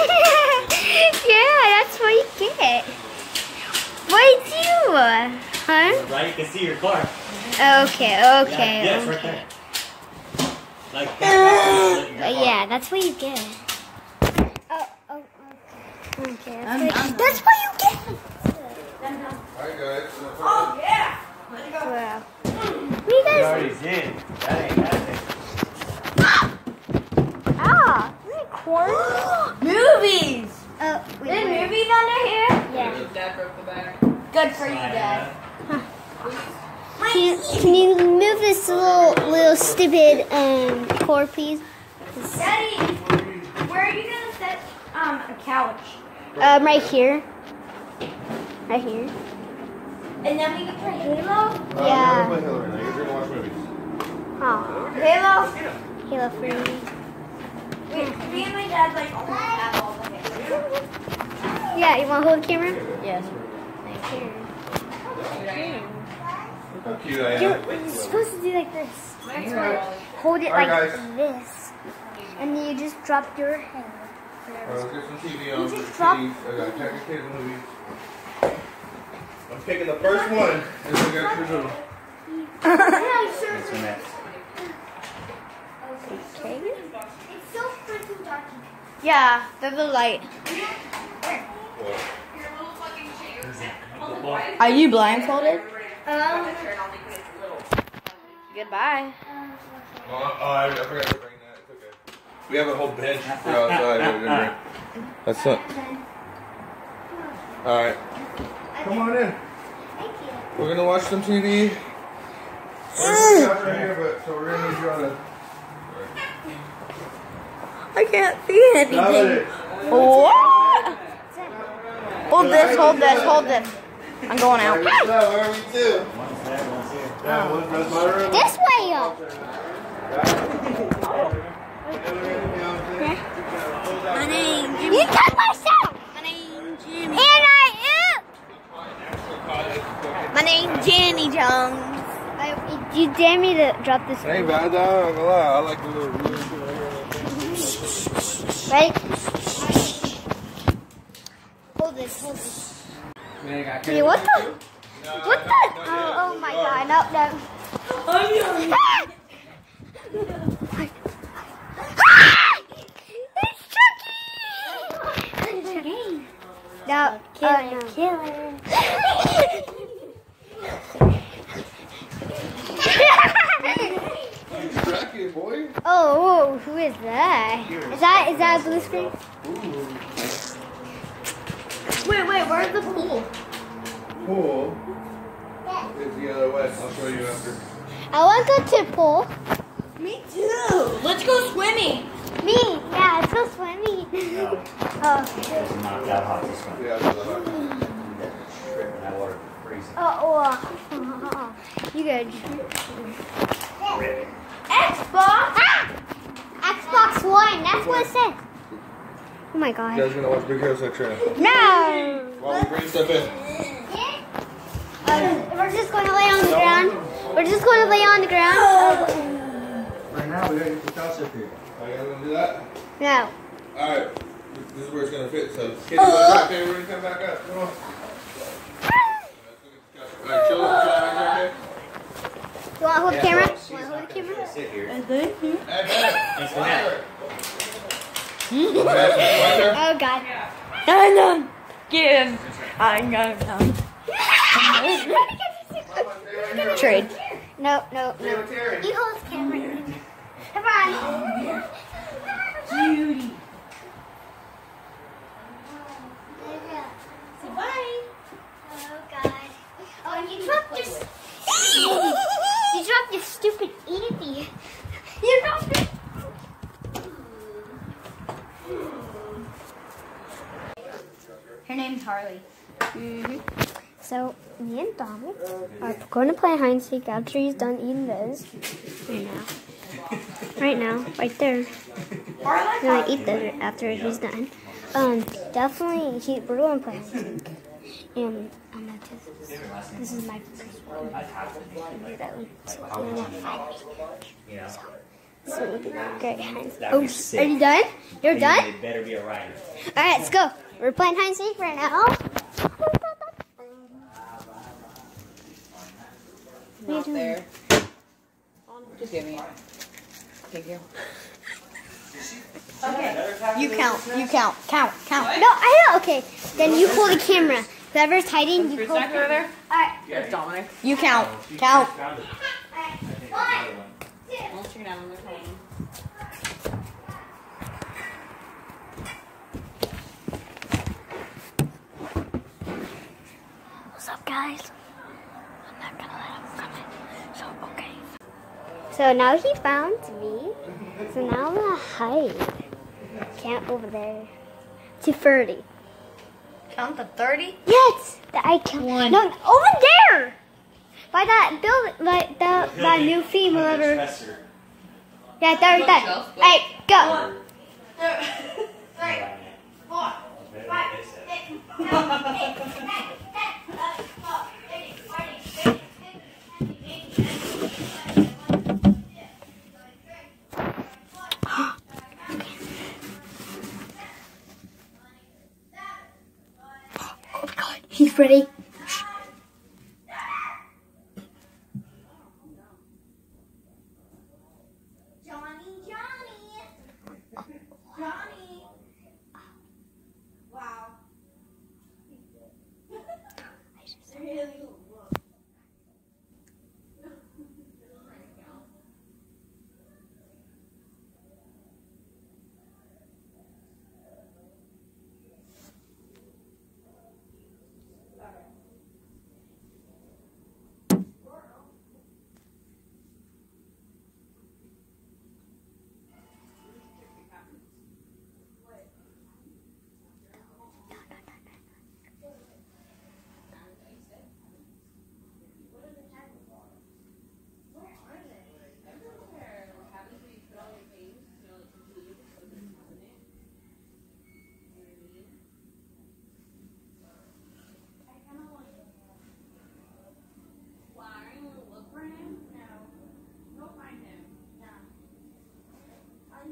yeah, that's what you get. What did you, uh, huh? Right, you can see your car. Okay, Yeah, okay. yes, right there. Like that. Uh, yeah, that's what you get. Oh, oh, okay. Okay, that's, I'm- what, I'm- that's what you get. Alright guys. Oh yeah. Let's go. Wow. What you You guys? already did. That ain't happening. Ah, is it corn? Movies. Oh, wait, There's wait. movies under here. Yeah. Dad broke the bag. Good for you, Dad. Can you, can you move this little little stupid um core, please? Daddy, where are you gonna set um a couch? Um, right here. Right here. And then we can play Halo. Uh, Yeah. We're gonna play Hillary now. You're gonna watch movies. Oh, Halo. Halo for me. We, me and my dad like almost have all the Halo. Yeah, you want to hold the camera? Yes. Here. How cute I You're, am. you're supposed to do like this. Hold it Alright, like guys. this, and then you just drop your hand. Uh, let's get some TV on. You just the drop- I got Captain Kids movies. I'm picking the first one. And then we got two little. This one next. Okay. It's so freaking dark. Yeah, they're the light. Are you blindfolded? Um, Goodbye. Oh, oh, I, I forgot to bring that. It's okay. We have a whole bench for outside. that we didn't bring. That's it. Alright. Come on in. thank you. We're gonna watch some TV. We're gonna right here, but so we're gonna need you on a. I can't see anything. What? Hold this, hold this, hold this. I'm going out. No, where are we to? One's there, one's here. Yeah, one, that's my room. This way up. My name, You cut myself. My name, Jimmy. And I am. My name, Jenny Jones. am. You dare me to drop this. Ain't bad though, I'm gonna lie. I like the little rules right Hold this, hold this. Hey, what the? What the? Oh, oh my god, no, no. I'm young. Ah! Ah! It's Chucky! No, killer, killer. Cracking, boy. oh, who is that? Is that is that a blue screen? Wait, wait, where's the pool? Pool is the other way. I'll show you after. I want to go to pool. Me too. Let's go swimming. Me, yeah, let's go swimming. No, Oh, it's not that hot this one. Yeah, I'll do that. Tripping, that water freezing. oh, oh. You good? Xbox. Ah! Xbox One, that's what it says. Oh my god. You god. guys gonna watch Big Hero 6 right now? No! While we bring stuff in. Uh, we're just going to lay on the ground. We're just going to lay on the ground. Uh, Right now, we gotta get the couch up here. Are you guys gonna do that? no. Alright. This is where it's gonna fit, so. Kitty, go back there. We're gonna come back up. Come on. Alright, chill up. Chill out right there. You want to hold the camera? Sit here. Hey, Ben. It's the net. Ben, right. Oh god. I know. Give. I know. Trade. No, no, Hey, no. Terry. You hold the camera. Come on. Judy. Bye. Oh god. Oh, you dropped your. you dropped your stupid Andy. You dropped it. Her name's Harley. Mhm. So, me and Dominic are going to play hide and seek after he's done eating this. Right now. Right now, right there. We're gonna eat this after he's done. Um, definitely, he, we're going to play hide and seek. And I'm gonna this. This is my first one. I tapped it. That one. So, I'm gonna find me. You know? So would be great. Heinz. Oh, are you done? You're But done? It better be a rider. All right, let's go. We're playing hide and seek right now. Not there. Just give me it. Thank you. Okay. You count. You count. Count. Count. No, I know. Okay, then you hold the camera. Whoever's hiding, you Fruit hold. snack over there? All right. That's Dominic. You count. Count. One, two. I'll check it out on their phone. What's up, guys? I'm not gonna let him come in. So okay. So now he found me. So now I'm gonna hide. Camp over there. To 30. Count to 30? Yes! The I count. One. No, over there! By that building, like that, that new theme, whatever. Professor. Yeah, there, there. Bookshelf, but- Hey, go! Oh god, he's ready. Johnny, Johnny, Johnny. Wow. really look. I'm giving up. I'm giving up. Um, actually, he couldn't even find me. I was behind there. Okay, I give up.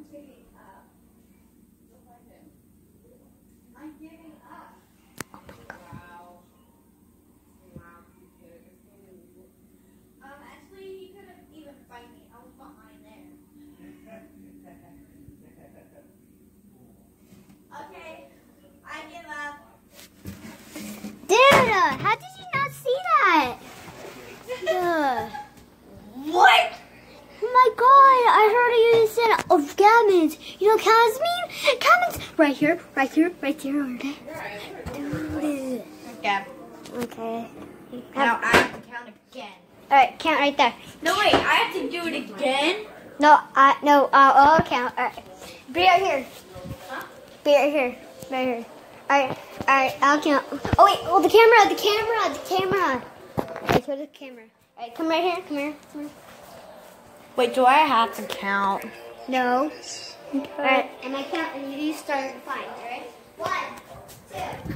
Dude, how did you not see that? Ugh. What? Oh my god, I heard you said of gammons. You know what gammons mean? Gammons right here, right here, right here, okay? Dude. Yeah. Okay. Now I have to count again. Alright, count right there. No, wait, I have to do it again? No, I no, uh, I'll count. Alright. Be right here. Be right here. Right here. Alright, alright, I'll count. Oh wait, oh the camera, the camera, the camera. Alright, show the camera. Alright, come right here, come here, come here. Wait, do I have to count? No. Alright, and I count and you start to find, alright? One, two,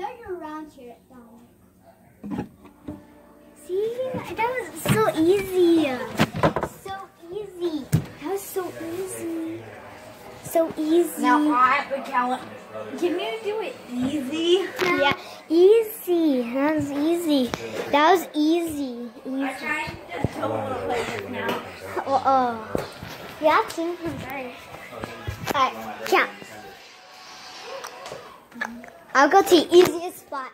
know you're around here. See, that was so easy. So easy. That was so easy. So easy. Now I have to count. Can you do it easy? yeah, easy. That was easy. That was easy. Easy. trying to just go now. Uh oh. You have to. I'm sorry. Alright, count. I'll go to the easiest spot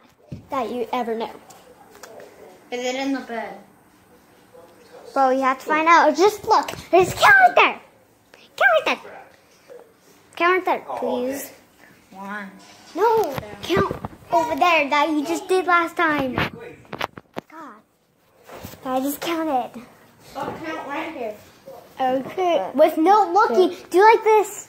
that you ever know. Is it in the bed? Bro, you have to find out. Just look. There's a count right there. Count right there. Count right there, please. One. No, count over there that you just did last time. God. I just counted. I'll count right here. Okay. With no looking. Do like this.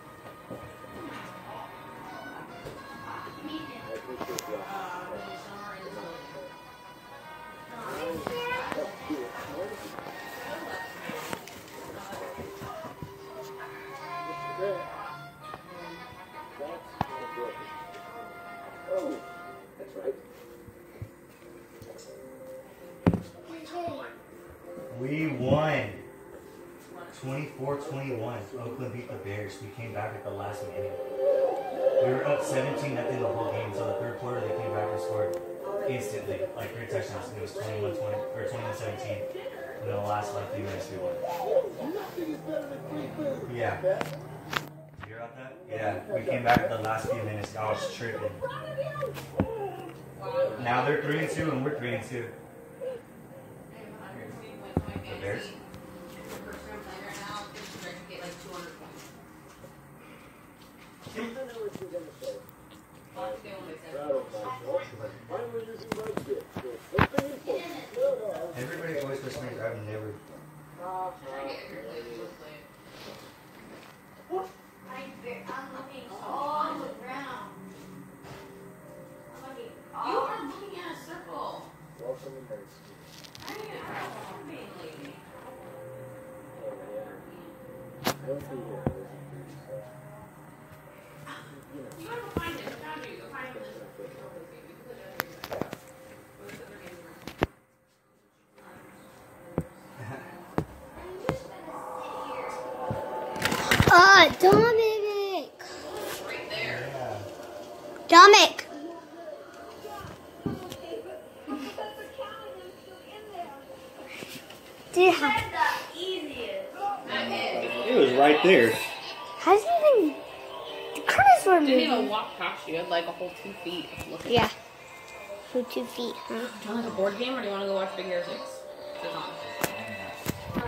We won. 24-21. Oakland beat the Bears. We came back at the last minute. We were up 17 nothing the end of the whole game. So the third quarter they came back and scored instantly, like three touchdowns. It was 21 20 or 21 17. And the last like few minutes we won. Yeah. You hear about that? Yeah. We came back at the last few minutes. I was tripping. Now they're three and two, and we're three and two. The Bears. Everybody always puts me. I've never. I'm looking all around. I'm looking You all are looking at a circle. I mean, I don't know, lately. You gotta go find it. Found you. Go find it. Uh, Ah, Dominic. Right there. Dominic. You. Had like a whole two feet. of looking. Yeah. For two feet, huh? Do you want like a board game or do you want to go watch Big Hero 6? It's on.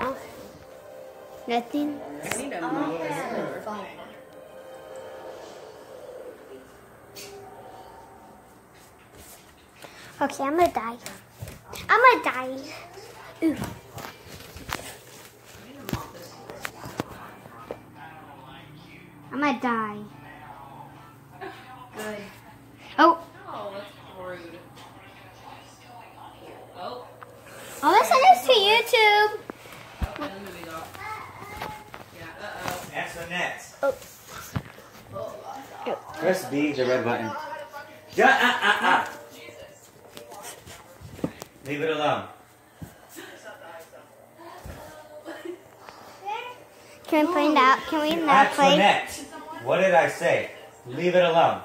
Oh. Nothing. I need a Okay, I'm gonna die. I'm gonna die. Ooh. I'm gonna die. Good. Oh, Oh, that's rude. Oh, I'll listen this to YouTube. oh, and the movie got. Yeah, uh oh. That's the. Oh. Press B, the red button. Ja, ah, ah, ah. Leave it alone. Can we find out? Can we not play? Antoinette. What did I say? Leave it alone.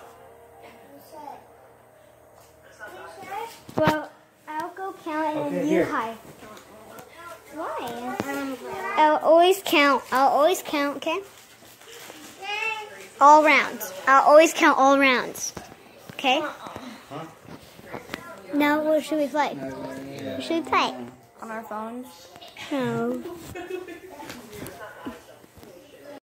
Well, I'll go count and Okay, you hide. Why? I'll always count. I'll always count, okay? All rounds. I'll always count all rounds. Okay? Now, what should we play? What should we play? On our phones. No.